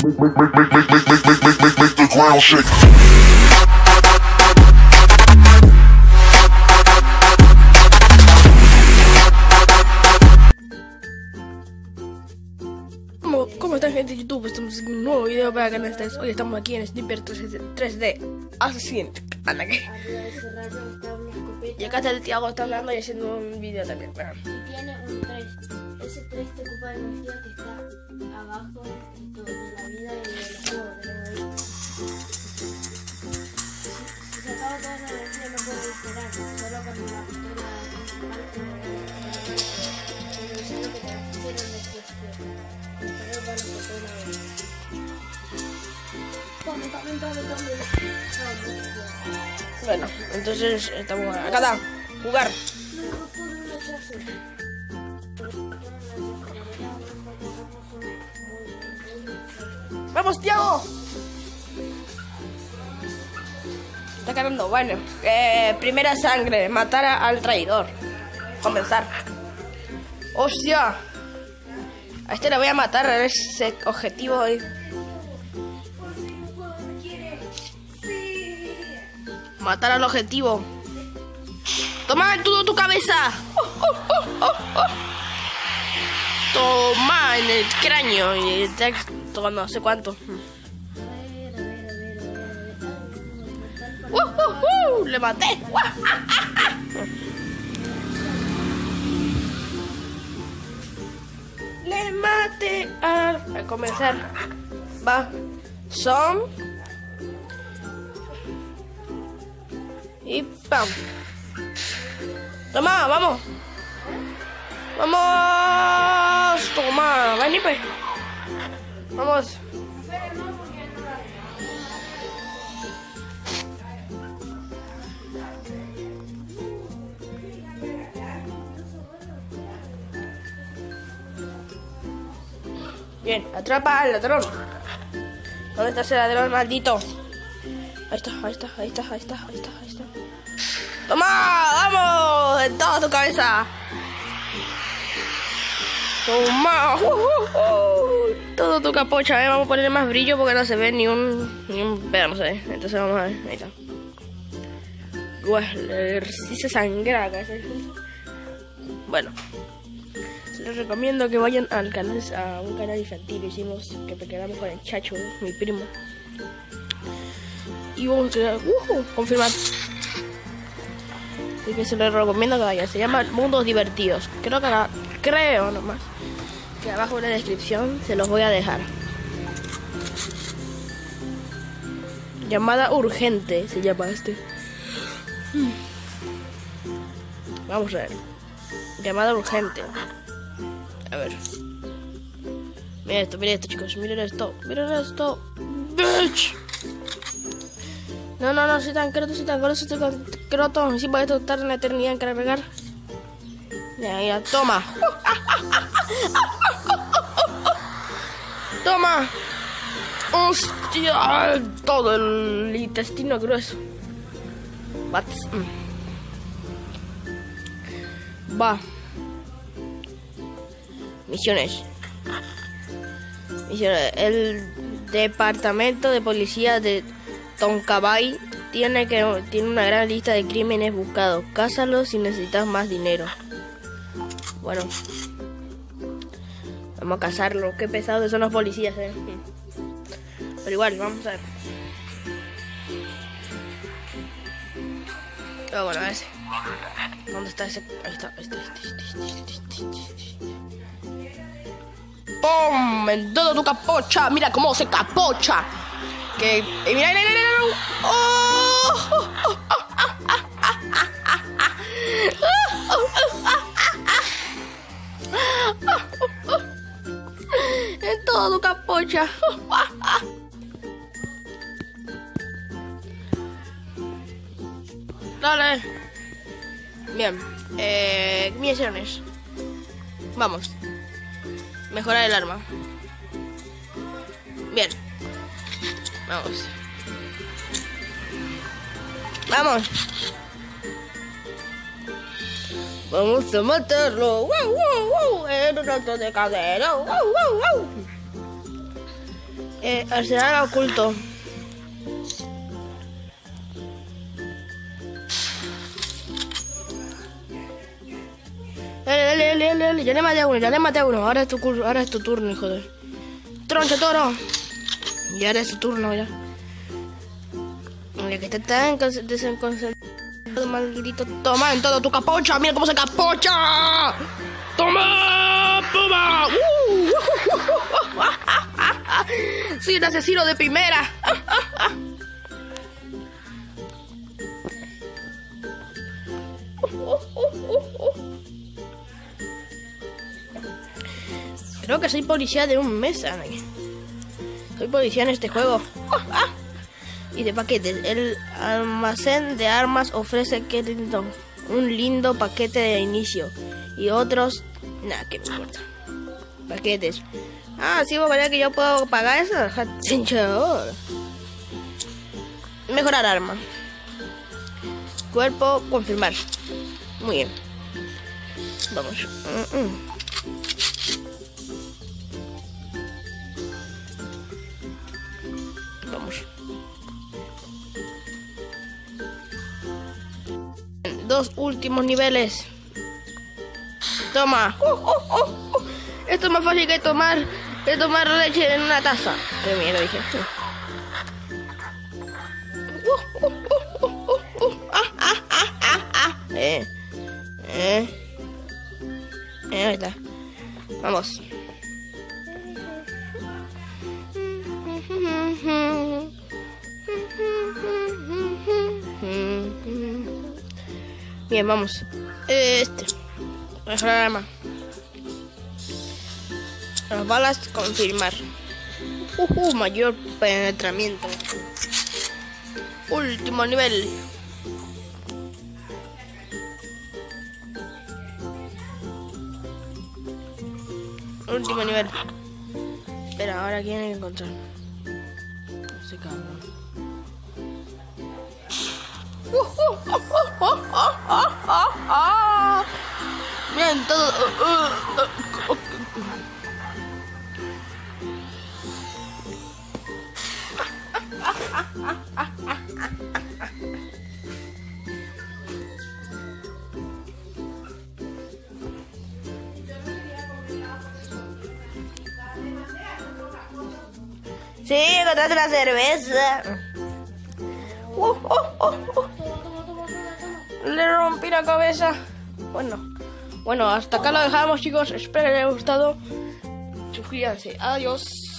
¿Cómo, ¿Cómo están gente de YouTube? Estamos en un nuevo video para no estés. Hoy estamos aquí en Sniper 3D. Assassin. Anda que. Y acá está el Tiago, está hablando y haciendo un video también. Y tiene un 3. Ese 3 te ocupa energía que está abajo Bueno, entonces eh, estamos acá. Jugar. ¡Vamos, Tiago! Está ganando. Bueno, eh, primera sangre. Matar al traidor. Comenzar. ¡Hostia! A este le voy a matar a ese objetivo ahí. Matar al objetivo. Toma en todo tu cabeza. Toma en el cráneo. Y está tomando no sé cuánto. ¡Uh, uh, uh! Le maté. Le maté a... a comenzar. Va. Son. Y pam. Toma, vamos. Vamos. Toma. Vení, pues. Vamos. Bien, atrapa al ladrón. ¿Dónde está ese ladrón maldito? Ahí está, ahí está, ahí está, ahí está, ahí está, ahí está. ¡Toma! ¡Vamos! En toda tu cabeza. ¡Toma! ¡Uh, uh, uh! Todo tu capucha, ¿eh? Vamos a ponerle más brillo porque no se ve ni un... ni un pedo, no sé. Entonces vamos a ver. Ahí está. Guau, sí se sangra acá. Bueno. Les recomiendo que vayan al canal, a un canal infantil. Hicimos que quedamos con el chacho, mi primo. Y vamos a uh, confirmar. Así que se les recomiendo que vayan. Se llama Mundos Divertidos. Creo que acá, creo nomás. Que abajo en la descripción se los voy a dejar. Llamada urgente se llama este. Vamos a ver. Llamada urgente. A ver. Mira esto, mira esto, chicos. Miren esto. Miren esto. Bitch. No, no, no, soy tan croto, soy tan croto, soy tan croto. Si va a estar en la eternidad en cargar. Ya, ya, toma. Toma. Hostia, todo el intestino grueso. What? Mm. Va. Misiones. El departamento de policía de Toncabay tiene que tiene una gran lista de crímenes buscados. Cásalos si necesitas más dinero. Bueno. Vamos a cazarlo. Qué pesados son los policías, eh. Pero igual, vamos a ver. Pero bueno, ese. ¿Dónde está ese? Ahí está, ahí está, ahí ¡Pum! En todo tu capocha. Mira cómo se capocha. Que. y mira, mira, mira, mira. ¡Oh! En todo tu capocha. Dale. Bien. Eh, misiones. Vamos. Mejorar el arma. Bien. Vamos. Vamos. Vamos a matarlo. ¡Wow, wow, wow! En un alto de cadera. ¡Wow, wow, wow! Eh, arsenal oculto. Ya le maté a uno, ya le maté a uno. Ahora es tu, ahora es tu turno, hijo de... Troncha, toro. Y ahora es tu turno, ya. Mira que está tan conce- desconcentrado, maldito. Toma en todo tu capocha. Mira cómo se capocha. Toma, puma. Uh. Soy un asesino de primera. Creo que soy policía de un mes. Soy policía en este juego. y de paquetes. El almacén de armas ofrece qué lindo, un lindo paquete de inicio. Y otros, nada, que me importa. Paquetes. Ah, sí, ¿verdad que yo puedo pagar eso? Mejorar arma. Cuerpo, confirmar. Muy bien. Vamos. Mm, mm. Vamos. Dos últimos niveles. Toma. Uh, uh, uh, uh. Esto es más fácil que tomar, que tomar leche en una taza. Qué miedo, dije. Eh. Eh, ahí está. Vamos. Bien, vamos. Este. Mejorar arma. Las balas, confirmar. Uh, uh, mayor penetramiento. Último nivel. Último nivel. Espera, ahora que encontrar. No sé. Bien, todo. Sí, encontraste la cerveza. Uh, uh, uh. Le rompí la cabeza. Bueno, bueno, hasta acá lo dejamos, chicos. Espero que les haya gustado. Suscríbanse. Adiós.